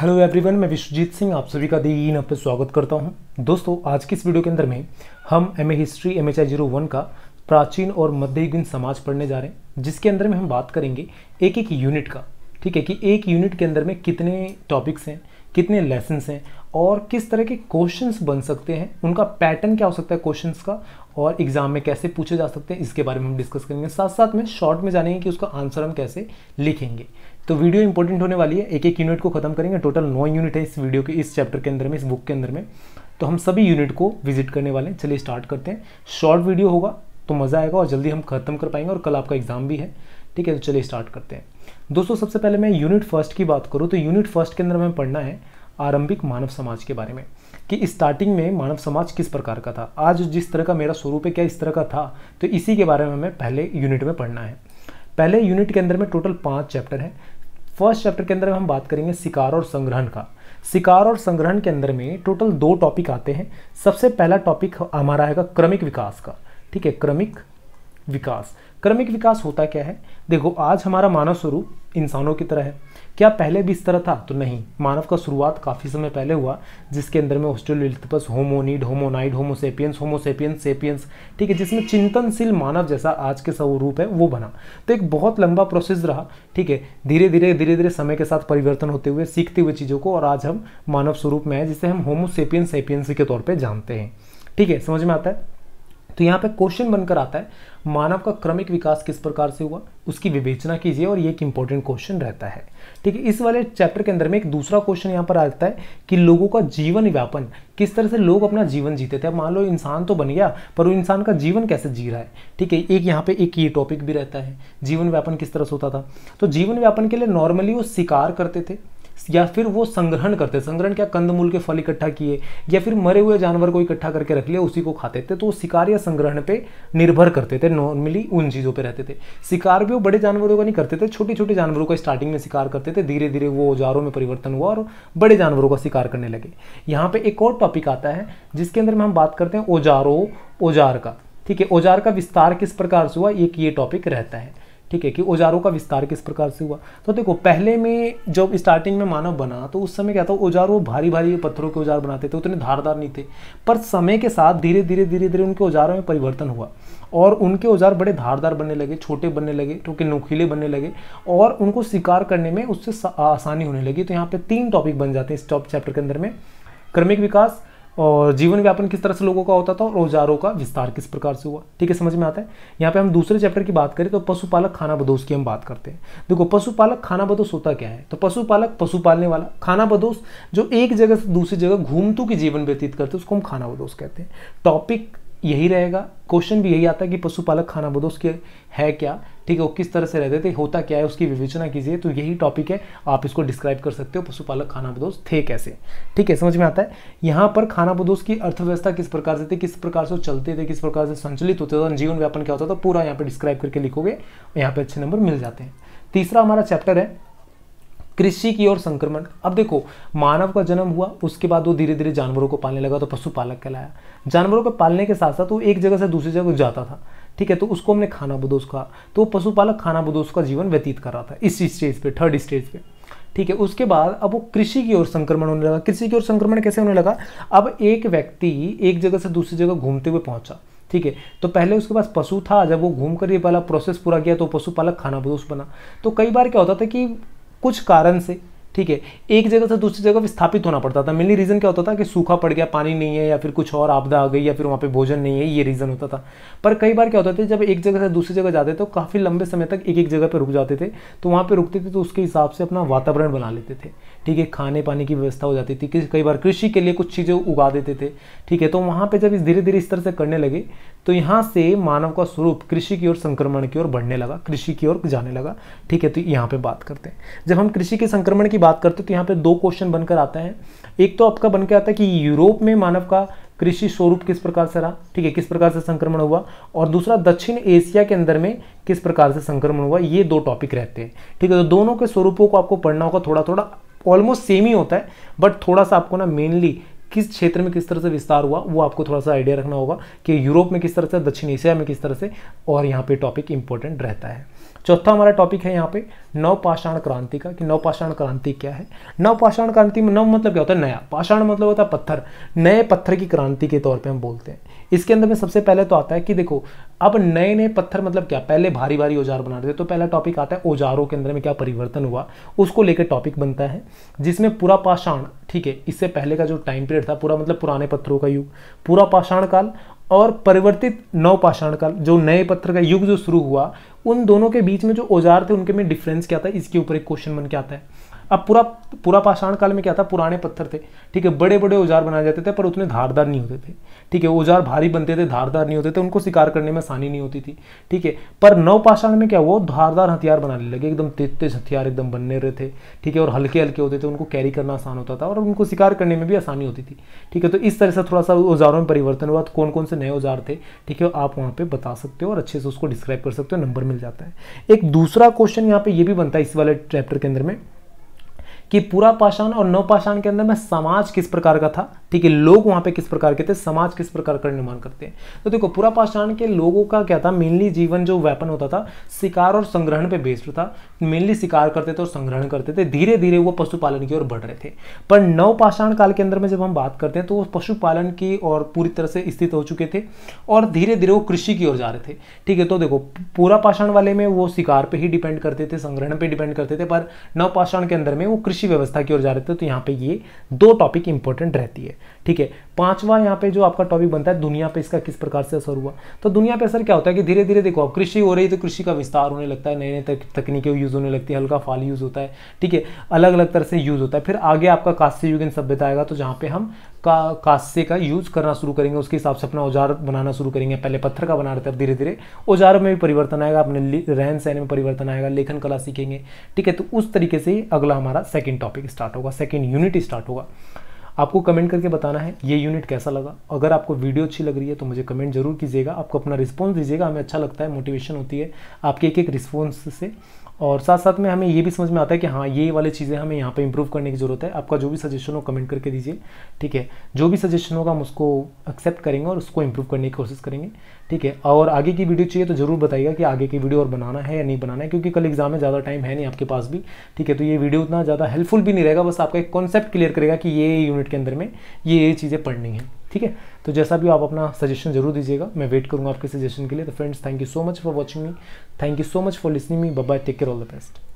Hello everyone मैं विश्वजीत सिंह, आप सभी का दी इन स्वागत करता हूँ। दोस्तों, आज की इस वीडियो के अंदर में हम M A history M H I zero one का प्राचीन और मध्ययुगीन समाज पढ़ने जा रहे हैं, जिसके अंदर में हम बात करेंगे एक एक यूनिट का। ठीक है कि एक यूनिट के अंदर में कितने टॉपिक्स हैं, कितने लेसन्स हैं और किस तरह के क्वेश्चंस बन सकते हैं, उनका पैटर्न क्या हो सकता है क्वेश्चंस का और एग्ज़ाम में कैसे पूछे जा सकते हैं, इसके बारे में हम डिस्कस करेंगे। साथ साथ में शॉर्ट में जानेंगे कि उसका आंसर हम कैसे लिखेंगे। तो वीडियो इंपॉर्टेंट होने वाली है। एक एक यूनिट को खत्म करेंगे। टोटल नौ यूनिट है इस वीडियो के, इस चैप्टर के अंदर में, इस बुक के अंदर में। तो हम सभी यूनिट को विज़िट करने वाले हैं। चलिए स्टार्ट करते हैं। शॉर्ट वीडियो होगा तो मज़ा आएगा और जल्दी हम खत्म कर पाएँगे और कल आपका एग्ज़ाम भी है। ठीक है तो चलिए स्टार्ट करते हैं। दोस्तों, सबसे पहले मैं यूनिट फ़र्स्ट की बात करूँ तो यूनिट फ़र्स्ट के अंदर हमें पढ़ना है आरंभिक मानव समाज के बारे में, कि स्टार्टिंग में मानव समाज किस प्रकार का था। आज जिस तरह का मेरा स्वरूप है, क्या इस तरह का था तो इसी के बारे में हमें पहले यूनिट में पढ़ना है। पहले यूनिट के अंदर में टोटल पाँच चैप्टर है। फ़र्स्ट चैप्टर के अंदर हम बात करेंगे शिकार और संग्रहण का। शिकार और संग्रहण के अंदर में टोटल दो टॉपिक आते हैं। सबसे पहला टॉपिक हमारा आएगा क्रमिक विकास का। ठीक है, क्रमिक विकास। क्रमिक विकास होता क्या है? देखो, आज हमारा मानव स्वरूप इंसानों की तरह है। क्या पहले भी इस तरह था? तो नहीं। मानव का शुरुआत काफ़ी समय पहले हुआ, जिसके अंदर में Australopithecus hominid hominid homo sapiens homo sapiens sapiens ठीक है, जिसमें चिंतनशील मानव जैसा आज के स्वरूप है, वो बना। तो एक बहुत लंबा प्रोसेस रहा, ठीक है धीरे धीरे धीरे धीरे समय के साथ परिवर्तन होते हुए, सीखते हुए चीज़ों को, और आज हम मानव स्वरूप में है जिसे हम होमोसेपियंस सेपियंस के तौर पर जानते हैं। ठीक है, समझ में आता है? तो यहाँ पे क्वेश्चन बनकर आता है मानव का क्रमिक विकास किस प्रकार से हुआ, उसकी विवेचना कीजिए और ये एक इंपॉर्टेंट क्वेश्चन रहता है। ठीक है, इस वाले चैप्टर के अंदर में एक दूसरा क्वेश्चन यहाँ पर आता है कि लोगों का जीवन व्यापन, किस तरह से लोग अपना जीवन जीते थे। मान लो इंसान तो बन गया, पर वो इंसान का जीवन कैसे जी रहा है? ठीक है, एक यहाँ पे एक ये टॉपिक भी रहता है, जीवन व्यापन किस तरह से होता था? तो जीवन व्यापन के लिए नॉर्मली वो शिकार करते थे। या फिर वो संग्रहण करते, संग्रहण क्या कंदमूल के फल इकट्ठा किए, या फिर मरे हुए जानवर को इकट्ठा करके रख लिया, उसी को खाते थे तो वो शिकार या संग्रहण पे निर्भर करते थे नॉर्मली उन चीज़ों पे रहते थे। शिकार भी वो बड़े जानवरों का नहीं करते थे छोटे छोटे जानवरों का स्टार्टिंग में शिकार करते थे धीरे धीरे वो औजारों में परिवर्तन हुआ और बड़े जानवरों का शिकार करने लगे। यहाँ पे एक और टॉपिक आता है, जिसके अंदर में हम बात करते हैं औजारों, औज़ार का। ठीक है, औज़ार का विस्तार किस प्रकार से हुआ, एक ये टॉपिक रहता है। ठीक है, कि औजारों का विस्तार किस प्रकार से हुआ? तो देखो, पहले में जब स्टार्टिंग में मानव बना तो उस समय क्या था, औज़ार वो भारी भारी पत्थरों के औज़ार बनाते थे, उतने धारदार नहीं थे। पर समय के साथ धीरे धीरे धीरे धीरे उनके औजारों में परिवर्तन हुआ और उनके औज़ार बड़े धारदार बनने लगे, छोटे बनने लगे, क्योंकि नुकीले बनने लगे और उनको शिकार करने में उससे आसानी होने लगी। तो यहाँ पे तीन टॉपिक बन जाते हैं इस टॉप चैप्टर के अंदर में। क्रमिक विकास और जीवन व्यापन किस तरह से लोगों का होता था और औजारों का विस्तार किस प्रकार से हुआ? ठीक है, समझ में आता है? यहाँ पे हम दूसरे चैप्टर की बात करें तो पशुपालक खाना बदोश की हम बात करते हैं। देखो, पशुपालक खाना बदोश होता क्या है? तो पशुपालक पशु पालने वाला खाना बदोश जो एक जगह से दूसरी जगह घूमतू की जीवन व्यतीत करते हैं, उसको हम खाना बदोश कहते हैं। टॉपिक यही रहेगा। क्वेश्चन भी यही आता है कि पशुपालक खाना बदोश के है क्या? ठीक है, वो किस तरह से रहते थे, होता क्या है, उसकी विवेचना कीजिए। तो यही टॉपिक है। आप इसको डिस्क्राइब कर सकते हो, पशुपालक खाना बदोश थे कैसे? ठीक है, समझ में आता है? यहाँ पर खाना बदोश की अर्थव्यवस्था किस प्रकार से थी, किस प्रकार से चलते थे, किस प्रकार से संचलित होते थे जीवन व्यापन क्या होता था, पूरा यहाँ पर डिस्क्राइब करके लिखोगे, यहाँ पर अच्छे नंबर मिल जाते हैं। तीसरा हमारा चैप्टर है कृषि की ओर संक्रमण। अब देखो, मानव का जन्म हुआ, उसके बाद वो धीरे धीरे जानवरों को पालने लगा तो पशुपालक कहलाया। जानवरों को पालने के साथ साथ वो एक जगह से दूसरी जगह जाता था, ठीक है? तो उसको हमने खाना बदोश कहा। तो वो पशुपालक खाना बदोश का जीवन व्यतीत कर रहा था, इस स्टेज पे थर्ड स्टेज पे, ठीक है? उसके बाद अब वो कृषि की ओर संक्रमण होने लगा। कृषि की ओर संक्रमण कैसे होने लगा? अब एक व्यक्ति एक जगह से दूसरी जगह घूमते हुए पहुँचा, ठीक है? तो पहले उसके पास पशु था, जब वो घूम कर ये वाला प्रोसेस पूरा किया तो पशुपालक खाना बदोश बना। तो कई बार क्या होता था कि कुछ कारण से, ठीक है, एक जगह से दूसरी जगह विस्थापित होना पड़ता था। मेनली रीज़न क्या होता था कि सूखा पड़ गया, पानी नहीं है, या फिर कुछ और आपदा आ गई, या फिर वहाँ पे भोजन नहीं है, ये रीज़न होता था। पर कई बार क्या होता था, जब एक जगह से दूसरी जगह जाते तो काफ़ी लंबे समय तक एक एक जगह पर रुक जाते थे तो वहाँ पर रुकते थे तो उसके हिसाब से अपना वातावरण बना लेते थे। ठीक है खाने पानी की व्यवस्था हो जाती थी कई बार कृषि के लिए कुछ चीज़ें उगा देते थे, ठीक है तो वहाँ पर जब इस धीरे धीरे इस तरह से करने लगे तो यहाँ से मानव का स्वरूप कृषि की ओर संक्रमण की ओर बढ़ने लगा, कृषि की ओर जाने लगा। ठीक है तो यहाँ पे बात करते हैं। जब हम कृषि के संक्रमण की बात करते हैं तो यहाँ पे दो क्वेश्चन बनकर आता है। एक तो आपका बनकर आता है कि यूरोप में मानव का कृषि स्वरूप किस प्रकार से रहा, ठीक है, किस प्रकार से संक्रमण हुआ, और दूसरा, दक्षिण एशिया के अंदर में किस प्रकार से संक्रमण हुआ, ये दो टॉपिक रहते हैं। ठीक है तो दोनों के स्वरूपों को आपको पढ़ना होगा थोड़ा थोड़ा ऑलमोस्ट सेम ही होता है बट थोड़ा सा आपको ना मेनली किस क्षेत्र में किस तरह से विस्तार हुआ, वो आपको थोड़ा सा आइडिया रखना होगा कि यूरोप में किस तरह से, दक्षिण एशिया में किस तरह से, और यहाँ पे टॉपिक इंपॉर्टेंट रहता है। चौथा हमारा टॉपिक है यहाँ पे नवपाषाण क्रांति का, कि नवपाषाण क्रांति क्या है? नवपाषाण क्रांति में नव मतलब क्या होता है? नया। पाषाण मतलब होता है पत्थर। नए पत्थर की क्रांति के तौर पे हम बोलते हैं। इसके अंदर में सबसे पहले तो आता है कि देखो, अब नए नए पत्थर मतलब क्या? पहले भारी भारी औज़ार बना रहे थे तो पहला टॉपिक आता है औजारों के अंदर में क्या परिवर्तन हुआ? उसको लेकर टॉपिक बनता है, जिसमें पूरा पाषाण, ठीक है, इससे पहले का जो टाइम पीरियड था, पूरा मतलब पुराने पत्थरों का युग। पूरा पाषाण काल और परिवर्तित नवपाषाण काल, जो नए पत्थर का युग जो शुरू हुआ, उन दोनों के बीच में जो औज़ार थे, उनके में डिफरेंस क्या था? इसके ऊपर एक क्वेश्चन बन के आता है। अब पूरा पूरा पाषाण काल में क्या था? पुराने पत्थर थे। ठीक है बड़े बड़े औज़ार बनाए जाते थे, पर उतने धारदार नहीं होते थे। ठीक है, औज़ार भारी बनते थे, धारदार नहीं होते थे, उनको शिकार करने में आसानी नहीं होती थी। ठीक है, पर नव पाषाण में क्या वो धारदार हथियार बनाने लगे, एकदम तेज तेज हथियार एकदम बनने रहे थे। ठीक है, और हल्के हल्के होते थे, उनको कैरी करना आसान होता था, और उनको शिकार करने में भी आसानी होती थी। ठीक है तो इस तरह से थोड़ा सा औजारों में परिवर्तन हुआ। तो कौन कौन से नए औज़ार थे? ठीक है, आप वहाँ पर बता सकते हो और अच्छे से उसको डिस्क्राइब कर सकते हो, नंबर मिल जाता है। एक दूसरा क्वेश्चन यहाँ पे ये भी बनता है इस वाले चैप्टर के अंदर में। कि पूरा पाषाण और नव पाषाण के अंदर में समाज किस प्रकार का था, ठीक है, लोग वहाँ पे किस प्रकार के थे, समाज किस प्रकार का निर्माण करते हैं। तो देखो, पूरा पाषाण के लोगों का क्या था मेनली जीवन जो वेपन होता था, शिकार और संग्रहण पे बेस्ड था मेनली शिकार करते थे और संग्रहण करते थे धीरे धीरे वो पशुपालन की ओर बढ़ रहे थे। पर नव पाषाण काल के अंदर में जब हम बात करते हैं तो वो पशुपालन की और पूरी तरह से स्थित हो चुके थे और धीरे धीरे वो कृषि की ओर जा रहे थे, ठीक है। तो देखो, पूरा पाषाण वाले में वो शिकार पर ही डिपेंड करते थे, संग्रहण पे डिपेंड करते थे, पर नव पाषाण के अंदर में वो कृषि व्यवस्था की ओर जा रहे थे तो यहाँ पे ये दो टॉपिक इंपॉर्टेंट रहती है। ठीक है? पांचवा यहाँ पे जो आपका टॉपिक बनता है, दुनिया पे इसका किस प्रकार से असर हुआ? तो दुनिया पे असर क्या होता है कि धीरे धीरे देखो, अब कृषि हो रही तो कृषि का विस्तार होने लगता है नए नए तकनीकें यूज़ होने लगती है, हल्का फाल यूज़ होता है, ठीक है? अलग अलग तरह से यूज़ होता है। फिर आगे आपका कास्य युगीन सभ्यता आएगा तो जहाँ पे हम का, कास्य का यूज़ करना शुरू करेंगे, उसके हिसाब से अपना औज़ार बनाना शुरू करेंगे। पहले पत्थर का बना रहे थे, अब धीरे धीरे औज़ार में भी परिवर्तन आएगा, अपने रहन सहन में परिवर्तन आएगा लेखन कला सीखेंगे, ठीक है? तो उस तरीके से अगला हमारा सेकेंड टॉपिक स्टार्ट होगा सेकेंड यूनिट स्टार्ट होगा। आपको कमेंट करके बताना है, ये यूनिट कैसा लगा? अगर आपको वीडियो अच्छी लग रही है तो मुझे कमेंट ज़रूर कीजिएगा। आपको अपना रिस्पॉन्स दीजिएगा, हमें अच्छा लगता है मोटिवेशन होती है आपके एक एक रिस्पॉन्स से। और साथ साथ में हमें ये भी समझ में आता है कि हाँ ये वाली चीज़ें हमें यहाँ पे इम्प्रूव करने की ज़रूरत है। आपका जो भी सजेशन हो कमेंट करके दीजिए, ठीक है? जो भी सजेशन होगा, हम उसको एक्सेप्ट करेंगे और उसको इंप्रूव करने की कोशिश करेंगे, ठीक है? और आगे की वीडियो चाहिए तो ज़रूर बताइएगा कि आगे की वीडियो और बनाना है या नहीं बनाना है, क्योंकि कल एग्ज़ाम में ज़्यादा टाइम है नहीं आपके पास भी, ठीक है? तो ये वीडियो उतना ज़्यादा हेल्पफुल भी नहीं रहेगा, बस आपका एक कॉन्सेप्ट क्लियर करेगा कि ये यूनिट के अंदर में ये ये चीज़ें पढ़नी है। ठीक है? तो जैसा भी आप अपना सजेशन ज़रूर दीजिएगा। मैं वेट करूँगा आपके सजेशन के लिए। तो friends thank you so much for watching me thank you so much for listening me bye take care all the best